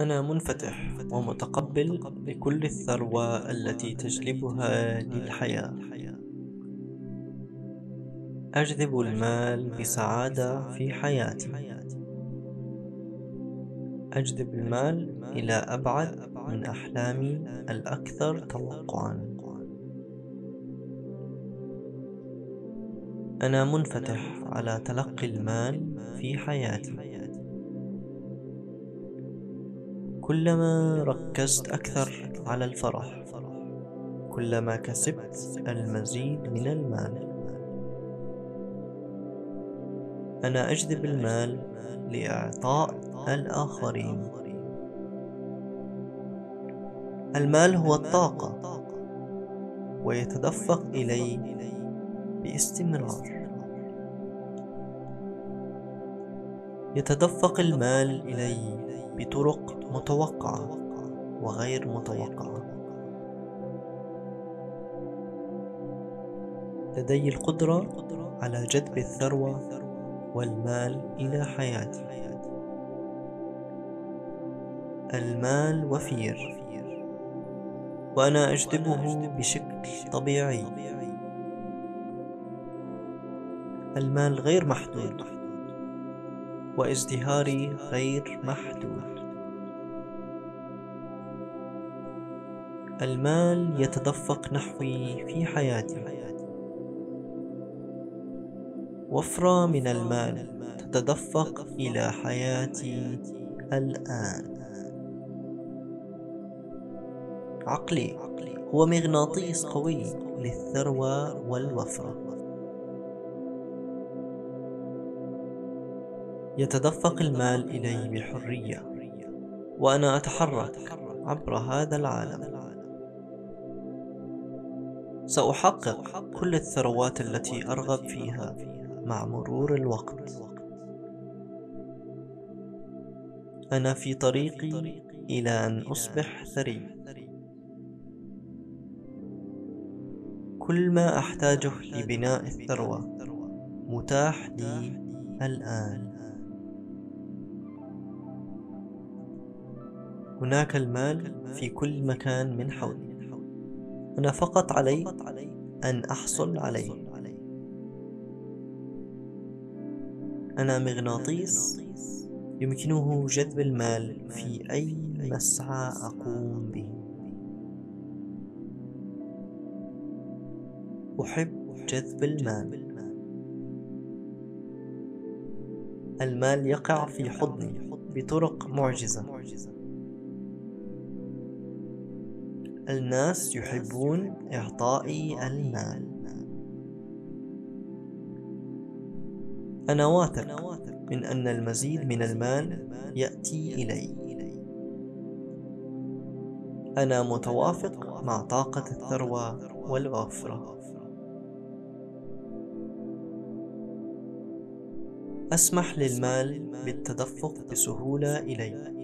أنا منفتح ومتقبل لكل الثروة التي تجلبها لي الحياة أجذب المال بسعادة في حياتي. أجذب المال إلى أبعد من أحلامي الأكثر توقعًا أنا منفتح على تلقي المال في حياتي. كلما ركزت أكثر على الفرح كلما كسبت المزيد من المال. أنا أجذب المال لإعطاء الآخرين. المال هو الطاقة ويتدفق إلي باستمرار. يتدفق المال إلي بطرق متوقعة وغير متوقعة. لدي القدرة على جذب الثروة والمال إلى حياتي. المال وفير وأنا أجذبه بشكل طبيعي. المال غير محدود. وازدهاري غير محدود. المال يتدفق نحوي في حياتي. وفرة من المال تتدفق إلى حياتي الآن. عقلي هو مغناطيس قوي للثروة والوفرة. يتدفق المال إلي بحرية وأنا أتحرك عبر هذا العالم. سأحقق كل الثروات التي أرغب فيها مع مرور الوقت. أنا في طريقي إلى أن أصبح ثري. كل ما أحتاجه لبناء الثروة متاح لي الآن. هناك المال في كل مكان من حولي. أنا فقط علي أن أحصل عليه. أنا مغناطيس يمكنه جذب المال في أي مسعى أقوم به. أحب جذب المال. المال يقع في حضني بطرق معجزة. الناس يحبون إعطائي المال. أنا واثق من أن المزيد من المال يأتي إلي. أنا متوافق مع طاقة الثروة والوفرة. أسمح للمال بالتدفق بسهولة إلي.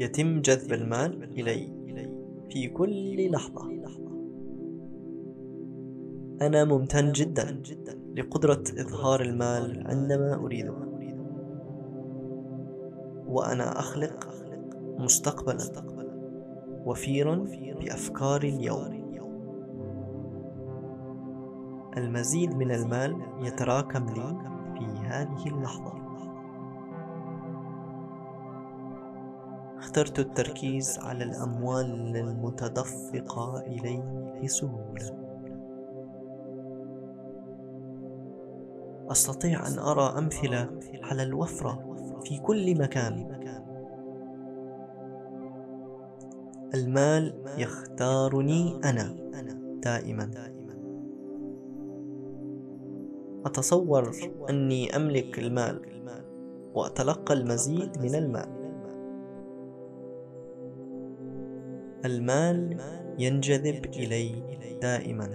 يتم جذب المال إلي في كل لحظة. أنا ممتن جدا لقدرة إظهار المال عندما أريده. وأنا أخلق مستقبلا وفيرا بأفكار اليوم. المزيد من المال يتراكم لي في هذه اللحظة. اخترت التركيز على الأموال المتدفقة إلي بسهولة. أستطيع أن أرى أمثلة على الوفرة في كل مكان. المال يختارني أنا دائما. أتصور أني أملك المال وأتلقى المزيد من المال. المال ينجذب إلي دائما.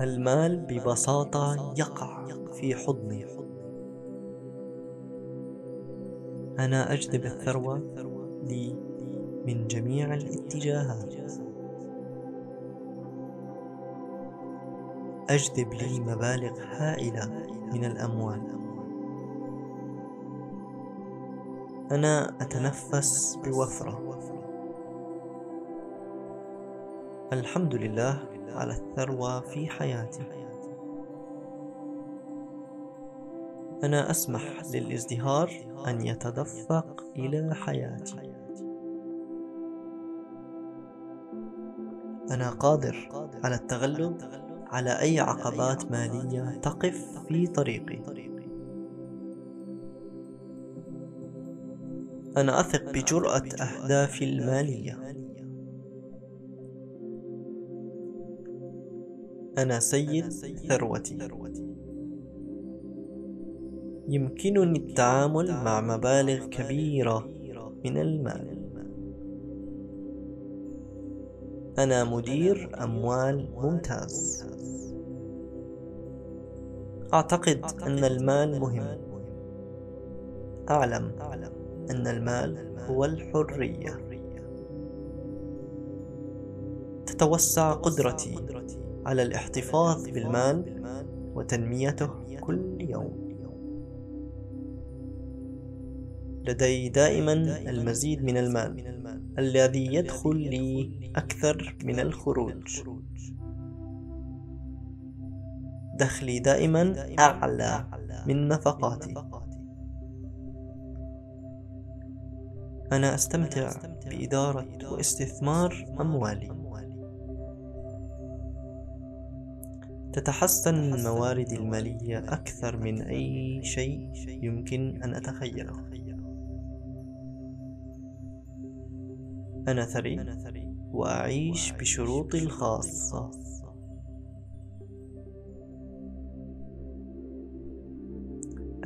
المال ببساطة يقع في حضني. أنا أجذب الثروة لي من جميع الاتجاهات. أجذب لي مبالغ هائلة من الأموال. أنا أتنفس بوفرة. الحمد لله على الثروة في حياتي. أنا أسمح للازدهار أن يتدفق إلى حياتي. أنا قادر على التغلب على أي عقبات مالية تقف في طريقي. أنا أثق بجرأة أهدافي المالية. أنا سيد ثروتي. يمكنني التعامل مع مبالغ كبيرة من المال. أنا مدير أموال ممتاز. أعتقد أن المال مهم. أعلم. أن المال هو الحرية. تتوسع قدرتي على الاحتفاظ بالمال وتنميته كل يوم. لدي دائما المزيد من المال الذي يدخل لي أكثر من الخروج. دخلي دائما أعلى من نفقاتي. أنا أستمتع بإدارة واستثمار أموالي. تتحسن مواردي المالية أكثر من أي شيء يمكن أن أتخيله. أنا ثري وأعيش بشروطي الخاصة.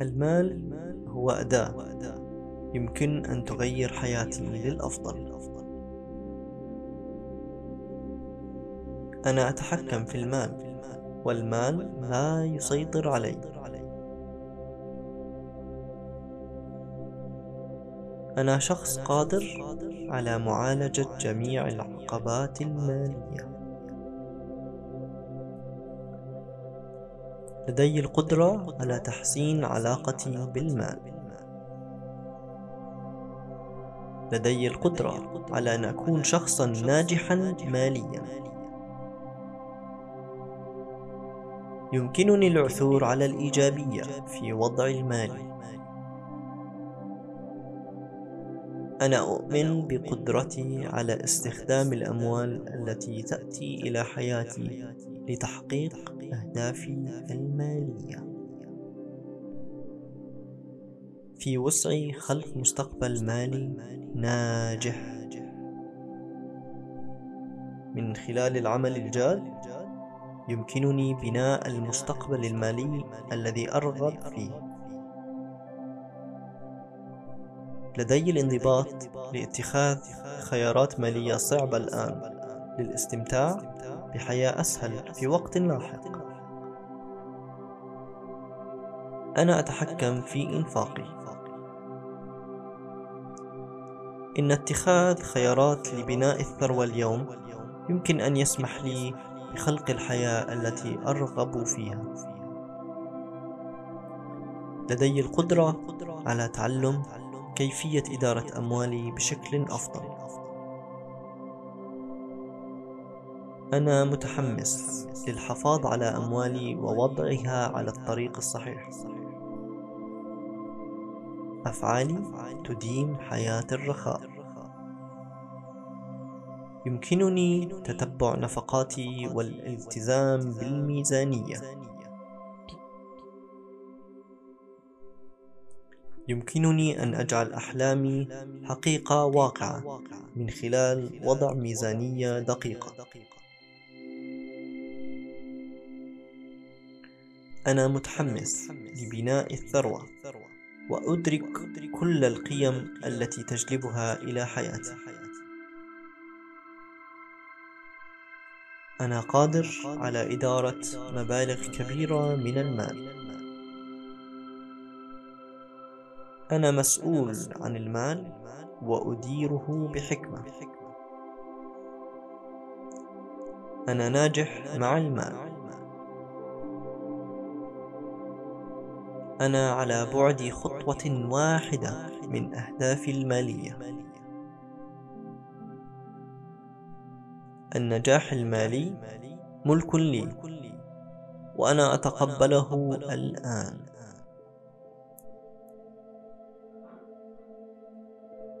المال هو أداة. يمكن أن تغير حياتي للأفضل. أنا أتحكم في المال والمال لا يسيطر علي. أنا شخص قادر على معالجة جميع العقبات المالية. لدي القدرة على تحسين علاقتي بالمال. لدي القدرة على أن أكون شخصا ناجحا ماليا. يمكنني العثور على الإيجابية في وضع المالي أنا أؤمن بقدرتي على استخدام الأموال التي تأتي إلى حياتي لتحقيق أهدافي المالية. في وسعي خلق مستقبل مالي ناجح. من خلال العمل الجاد يمكنني بناء المستقبل المالي الذي أرغب فيه. لدي الانضباط لاتخاذ خيارات مالية صعبة الآن للاستمتاع بحياة أسهل في وقت لاحق. أنا أتحكم في إنفاقي. إن اتخاذ خيارات لبناء الثروة اليوم يمكن أن يسمح لي بخلق الحياة التي أرغب فيها. لدي القدرة على تعلم كيفية إدارة أموالي بشكل أفضل. أنا متحمس للحفاظ على أموالي ووضعها على الطريق الصحيح. أفعالي تديم حياة الرخاء. يمكنني تتبع نفقاتي والالتزام بالميزانية. يمكنني أن أجعل أحلامي حقيقة واقعة من خلال وضع ميزانية دقيقة. أنا متحمس لبناء الثروة. وأدرك كل القيم التي تجلبها إلى حياتي. أنا قادر على إدارة مبالغ كبيرة من المال. أنا مسؤول عن المال وأديره بحكمة. أنا ناجح مع المال. أنا على بعد خطوة واحدة من أهدافي المالية. النجاح المالي ملك لي وأنا أتقبله الآن.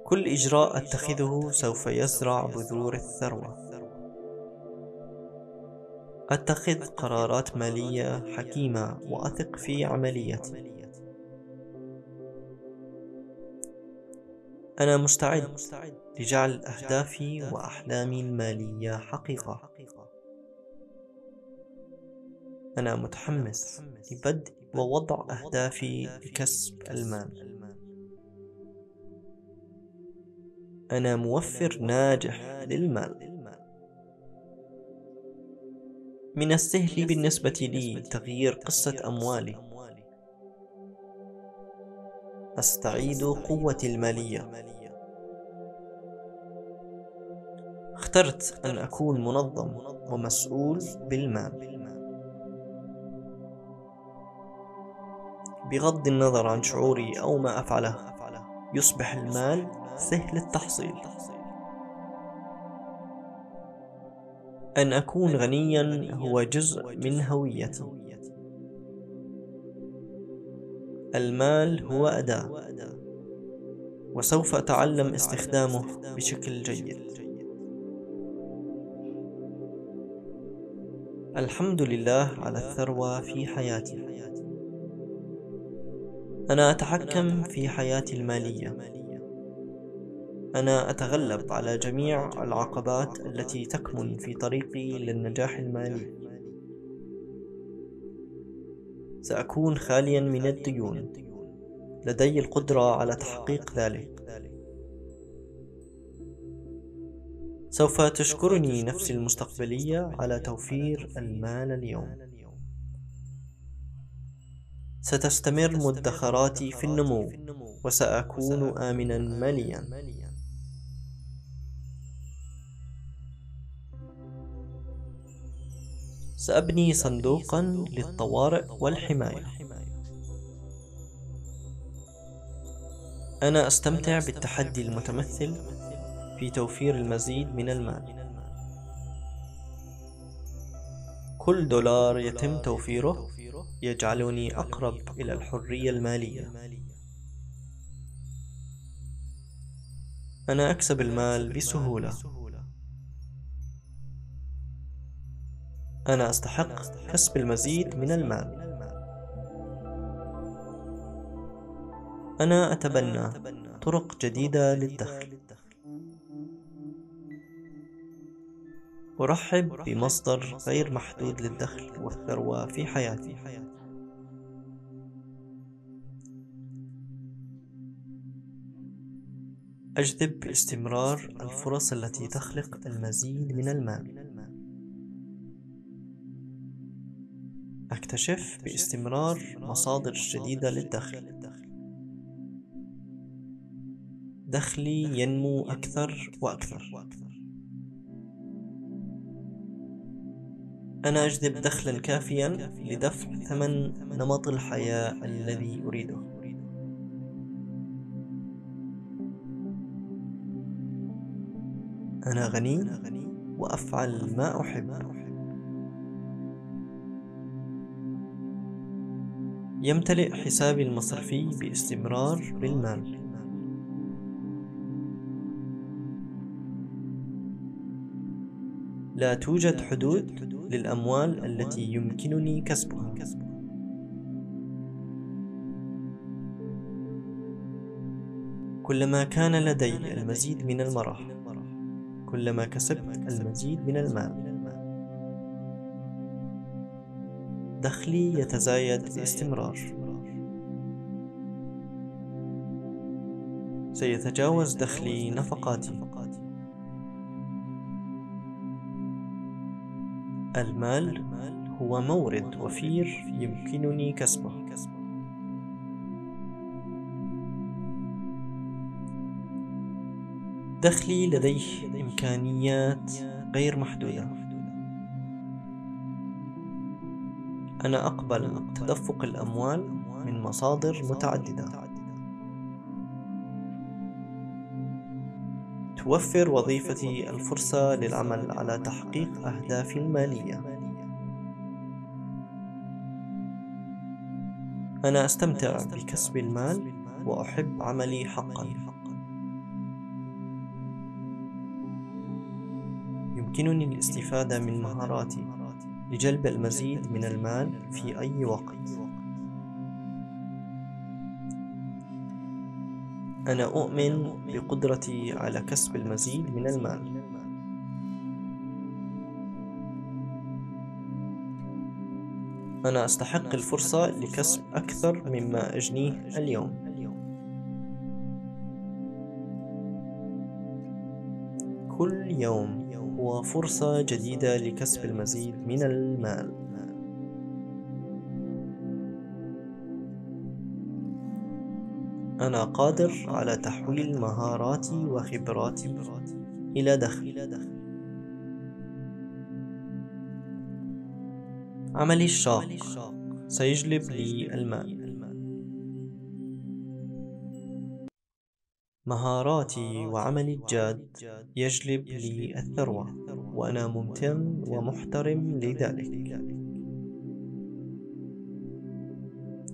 كل إجراء أتخذه سوف يزرع بذور الثروة. أتخذ قرارات مالية حكيمة وأثق في عمليتي. أنا مستعد لجعل أهدافي وأحلامي المالية حقيقة. أنا متحمس لبدء ووضع أهدافي لكسب المال. أنا موفر ناجح للمال. من السهل بالنسبة لي تغيير قصة أموالي. أستعيد قوتي المالية. اخترت أن أكون منظم ومسؤول بالمال. بغض النظر عن شعوري أو ما أفعله يصبح المال سهل التحصيل. أن أكون غنيا هو جزء من هويتي. المال هو أداة. وسوف أتعلم استخدامه بشكل جيد. الحمد لله على الثروة في حياتي. أنا أتحكم في حياتي المالية. أنا أتغلب على جميع العقبات التي تكمن في طريقي للنجاح المالي. سأكون خاليا من الديون. لدي القدرة على تحقيق ذلك. سوف تشكرني نفسي المستقبلية على توفير المال اليوم. ستستمر مدخراتي في النمو وسأكون آمنا ماليا. سأبني صندوقا للطوارئ والحماية. أنا أستمتع بالتحدي المتمثل في توفير المزيد من المال. كل دولار يتم توفيره يجعلني أقرب إلى الحرية المالية. أنا أكسب المال بسهولة. أنا أستحق كسب المزيد من المال. أنا أتبنى طرق جديدة للدخل. أرحب بمصدر غير محدود للدخل والثروة في حياتي. أجذب باستمرار الفرص التي تخلق المزيد من المال. أكتشف باستمرار مصادر جديدة للدخل. دخلي ينمو أكثر وأكثر. أنا أجذب دخلا كافيا لدفع ثمن نمط الحياة الذي أريده. أنا غني وأفعل ما أحب. يمتلئ حسابي المصرفي باستمرار بالمال. لا توجد حدود للأموال التي يمكنني كسبها. كلما كان لدي المزيد من المرح كلما كسبت المزيد من المال. دخلي يتزايد باستمرار. سيتجاوز دخلي نفقاتي. المال هو مورد وفير يمكنني كسبه. دخلي لديه إمكانيات غير محدودة. أنا أقبل تدفق الأموال من مصادر متعددة. توفر وظيفتي الفرصة للعمل على تحقيق أهدافي المالية أنا أستمتع بكسب المال وأحب عملي حقا. يمكنني الاستفادة من مهاراتي. لجلب المزيد من المال في أي وقت. أنا أؤمن بقدرتي على كسب المزيد من المال. أنا أستحق الفرصة لكسب أكثر مما أجنيه اليوم. كل يوم هو فرصة جديدة لكسب المزيد من المال. أنا قادر على تحويل مهاراتي وخبراتي إلى دخل. عملي الشاق سيجلب لي المال. مهاراتي وعملي الجاد يجلب لي الثروة وأنا ممتن ومحترم لذلك.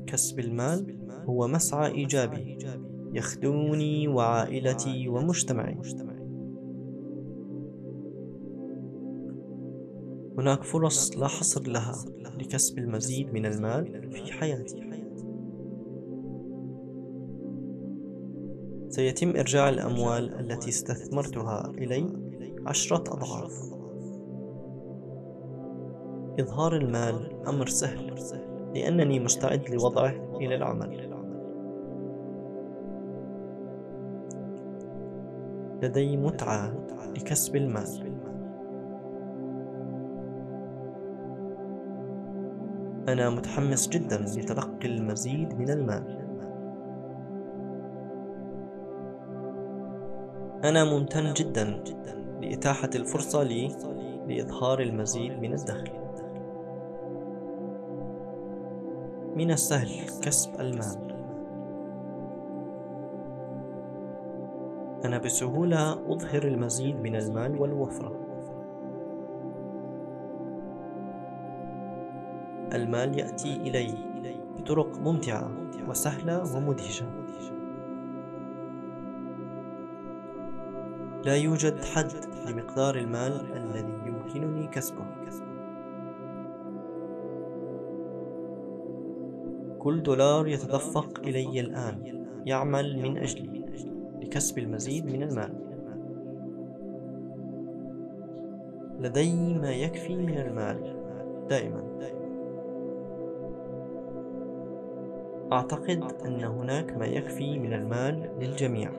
كسب المال هو مسعى إيجابي يخدمني وعائلتي ومجتمعي. هناك فرص لا حصر لها لكسب المزيد من المال في حياتي. سيتم إرجاع الأموال التي استثمرتها إلي عشرة أضعاف. إظهار المال أمر سهل لأنني مستعد لوضعه إلى العمل. لدي متعة لكسب المال. أنا متحمس جدا لتلقي المزيد من المال. أنا ممتن جدا لإتاحة الفرصة لي لإظهار المزيد من الدخل. من السهل كسب المال. أنا بسهولة أظهر المزيد من المال والوفرة. المال يأتي إلي بطرق ممتعة وسهلة ومدهشة. لا يوجد حد لمقدار المال الذي يمكنني كسبه. كل دولار يتدفق إلي الآن يعمل من أجلي لكسب المزيد من المال. لدي ما يكفي من المال دائما. أعتقد أن هناك ما يكفي من المال للجميع.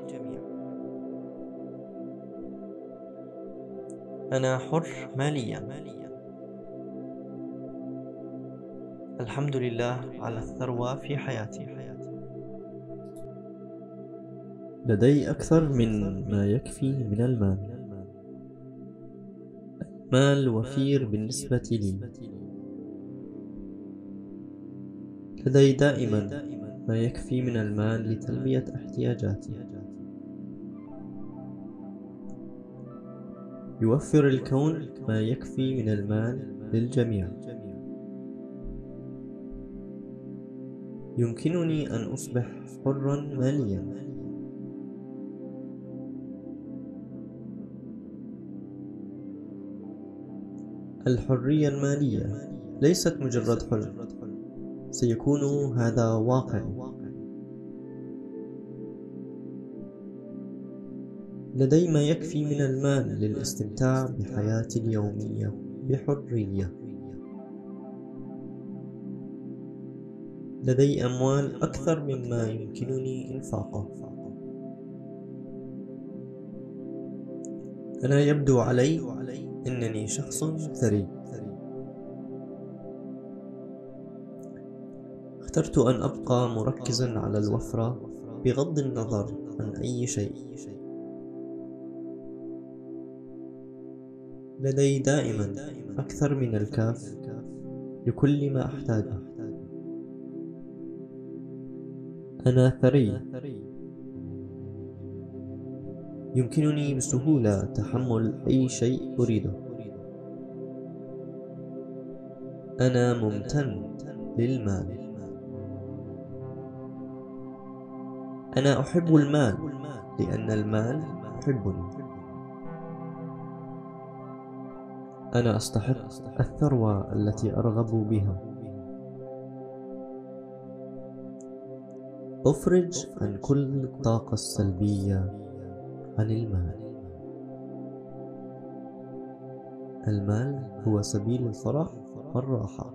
أنا حر ماليا. الحمد لله على الثروة في حياتي. لدي أكثر من ما يكفي من المال. مال وفير بالنسبة لي. لدي دائما ما يكفي من المال لتلبية احتياجاتي. يوفر الكون ما يكفي من المال للجميع. يمكنني أن أصبح حرا ماليا. الحرية المالية ليست مجرد حلم. سيكون هذا واقعي. لدي ما يكفي من المال للاستمتاع بحياتي اليومية بحرية. لدي أموال أكثر مما يمكنني إنفاقه. أنا يبدو علي أنني شخص ثري. اخترت أن أبقى مركزا على الوفرة بغض النظر عن أي شيء. لدي دائما أكثر من الكاف لكل ما أحتاجه. أنا ثري. يمكنني بسهولة تحمل أي شيء أريده. أنا ممتن للمال. أنا أحب المال لأن المال يحبني. أنا أستحق الثروة التي أرغب بها. أفرج عن كل الطاقة السلبية عن المال. المال هو سبيل الفرح والراحة.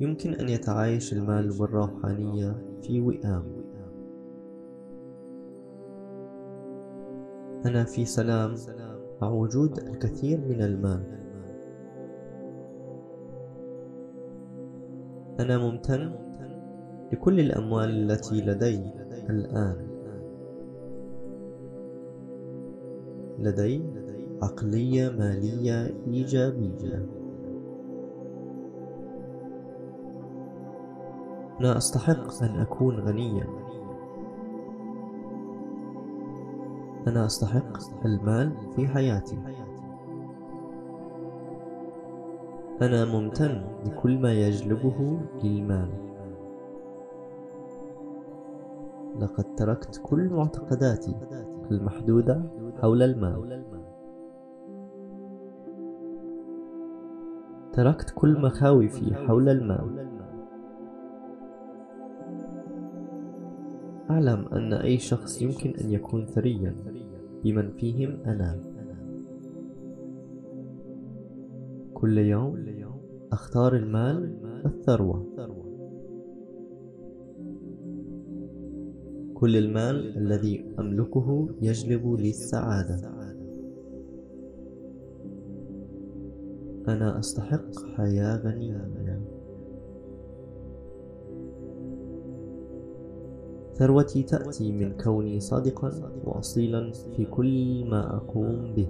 يمكن أن يتعايش المال والروحانية في وئام. أنا في سلام. مع وجود الكثير من المال. أنا ممتن لكل الأموال التي لدي الآن. لدي عقلية مالية إيجابية. أنا أستحق أن أكون غنيا. أنا أستحق المال في حياتي. أنا ممتن لكل ما يجلبه للمال. لقد تركت كل معتقداتي المحدودة حول المال. تركت كل مخاوفي حول المال. أعلم أن أي شخص يمكن أن يكون ثريا. بمن فيهم أنا. كل يوم أختار المال والثروة كل المال الذي أملكه يجلب لي السعادة. أنا أستحق حياة غنية. ثروتي تأتي من كوني صادقا وأصيلا في كل ما أقوم به.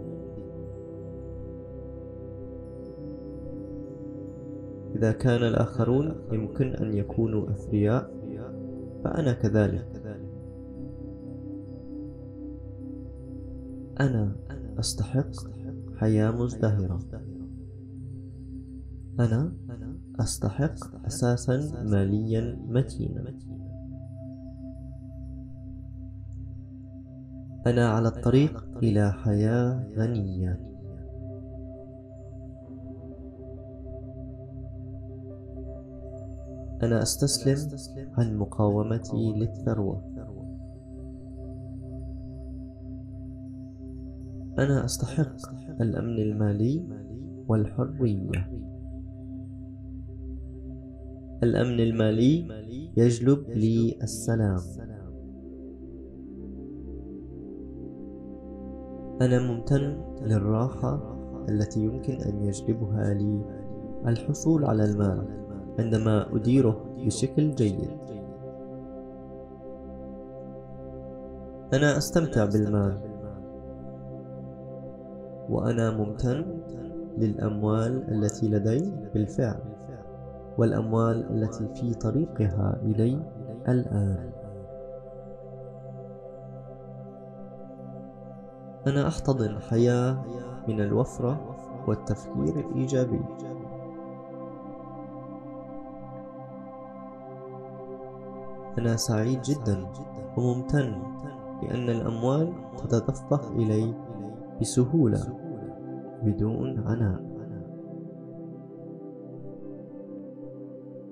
إذا كان الآخرون يمكن أن يكونوا أثرياء فأنا كذلك. أنا أستحق حياة مزدهرة. أنا أستحق أساسا ماليا متينا. أنا على الطريق إلى حياة غنية. أنا أستسلم عن مقاومتي للثروة. أنا أستحق الأمن المالي والحرية. الأمن المالي يجلب لي السلام. أنا ممتن للراحة التي يمكن أن يجلبها لي الحصول على المال عندما أديره بشكل جيد. أنا أستمتع بالمال. وأنا ممتن للأموال التي لدي بالفعل والأموال التي في طريقها إلي الآن. أنا أحتضن حياة من الوفرة والتفكير الإيجابي. أنا سعيد جدا وممتن لأن الأموال تتدفق إلي بسهولة بدون عناء.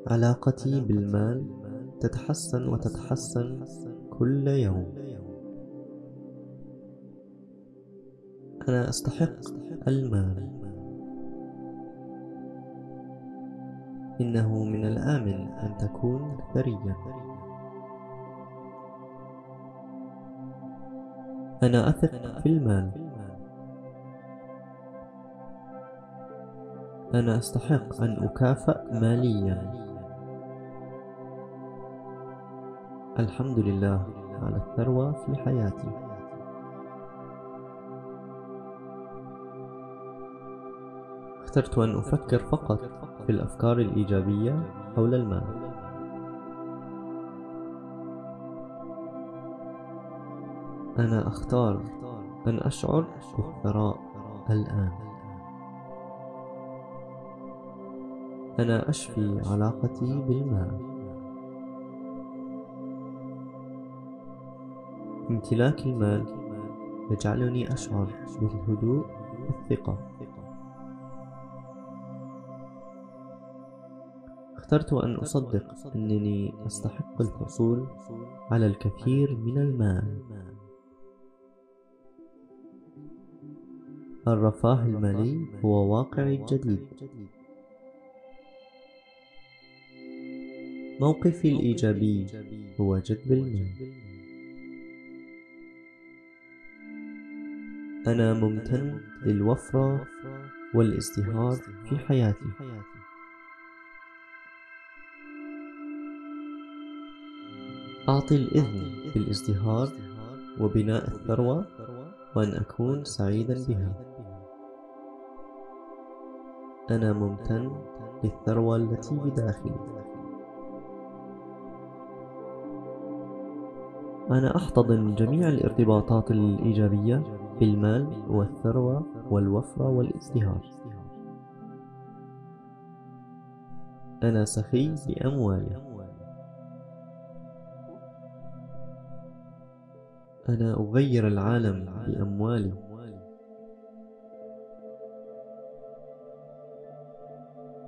علاقتي بالمال تتحسن وتتحسن كل يوم. أنا أستحق المال. إنه من الآمن أن تكون ثريا. أنا أثق في المال. أنا أستحق أن أكافأ ماليا. الحمد لله على الثروة في حياتي. اخترت أن أفكر فقط في الأفكار الإيجابية حول المال. أنا أختار أن أشعر بالثراء الآن. أنا أشفي علاقتي بالمال. امتلاك المال يجعلني أشعر بالهدوء والثقة. أخترت أن أصدق أنني أستحق الحصول على الكثير من المال. الرفاه المالي هو واقعي الجديد. موقفي الإيجابي هو جذب المال. أنا ممتن للوفرة والازدهار في حياتي. أعطي الإذن بالازدهار وبناء الثروة وأن أكون سعيدا بها. أنا ممتن للثروة التي بداخلي. أنا أحتضن جميع الارتباطات الإيجابية بالمال والثروة والوفرة والازدهار. أنا سخي بأموالي أنا أغير العالم بأموالي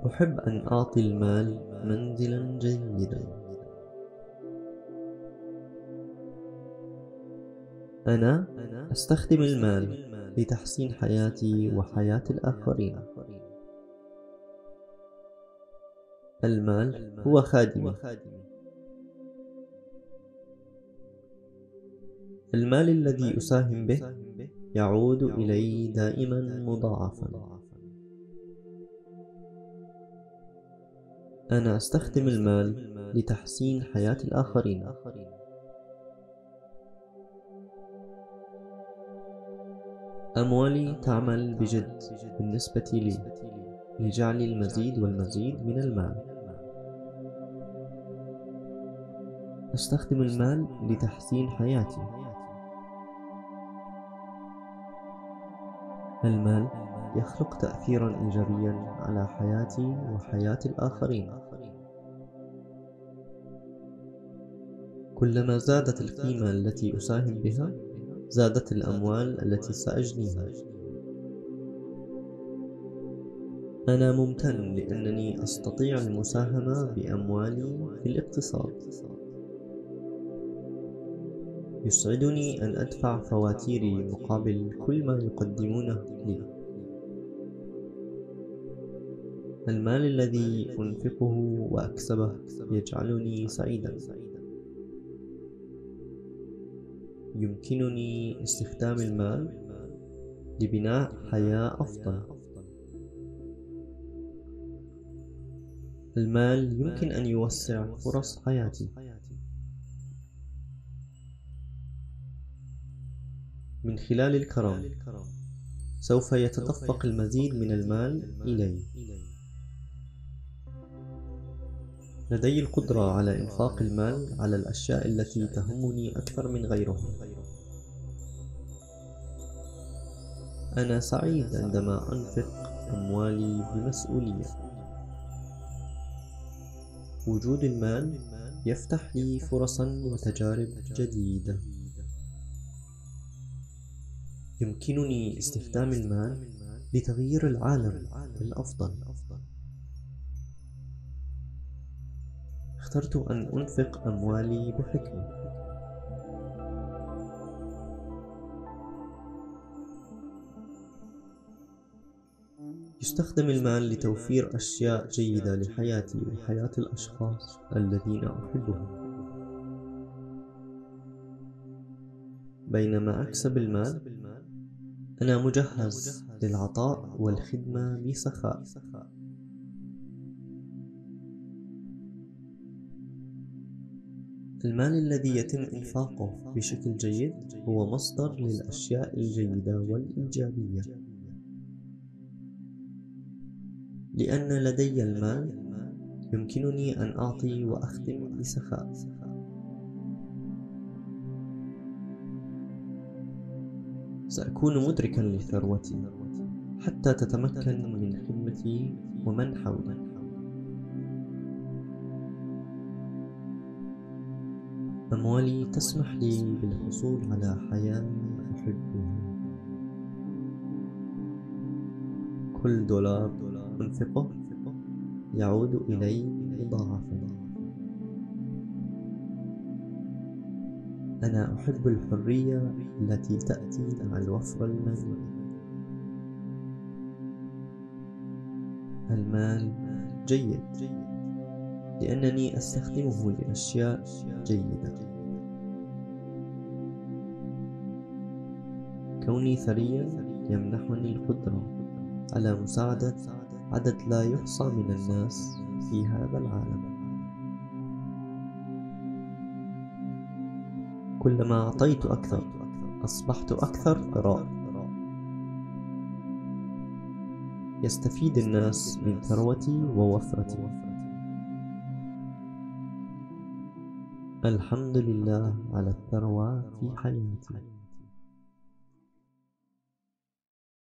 أحب أن أعطي المال منزلا جيدا. أنا أستخدم المال لتحسين حياتي وحياة الآخرين. المال هو خادمي. المال الذي أساهم به يعود إلي دائما مضاعفا. أنا أستخدم المال لتحسين حياة الآخرين. أموالي تعمل بجد بالنسبة لي لجعل المزيد والمزيد من المال. أستخدم المال لتحسين حياتي. المال يخلق تأثيرا إيجابيا على حياتي وحياة الآخرين. كلما زادت القيمة التي أساهم بها زادت الأموال التي سأجنيها. أنا ممتن لأنني أستطيع المساهمة بأموالي في الاقتصاد. يسعدني أن أدفع فواتيري مقابل كل ما يقدمونه لي. المال الذي أنفقه وأكسبه يجعلني سعيدا. يمكنني استخدام المال لبناء حياة أفضل. المال يمكن أن يوسع فرص حياتي. خلال الكرم سوف يتدفق المزيد من المال إلي لدي القدرة على إنفاق المال على الأشياء التي تهمني أكثر من غيرها. أنا سعيد عندما أنفق أموالي بمسؤولية. وجود المال يفتح لي فرصا وتجارب جديدة. يمكنني استخدام المال لتغيير العالم للأفضل اخترت أن أنفق أموالي بحكمة يستخدم المال لتوفير أشياء جيدة لحياتي وحياة الأشخاص الذين أحبهم. بينما أكسب المال أنا مجهز للعطاء والخدمة بسخاء المال الذي يتم إنفاقه بشكل جيد هو مصدر للأشياء الجيدة والإيجابية. لأن لدي المال يمكنني أن أعطي وأخدم بسخاء. سأكون مدركا لثروتي حتى تتمكن من خدمتي ومن حولي. أموالي تسمح لي بالحصول على حياة أحبها. كل دولار أنفقه يعود إلي مضاعفا أنا أحب الحرية التي تأتي مع الوفرة المالية المال جيد لأنني أستخدمه لأشياء جيدة. كوني ثريا يمنحني القدرة على مساعدة عدد لا يحصى من الناس في هذا العالم. كلما أعطيت أكثر أصبحت أكثر ثراء يستفيد الناس من ثروتي ووفرتي. الحمد لله على الثروة في حياتي.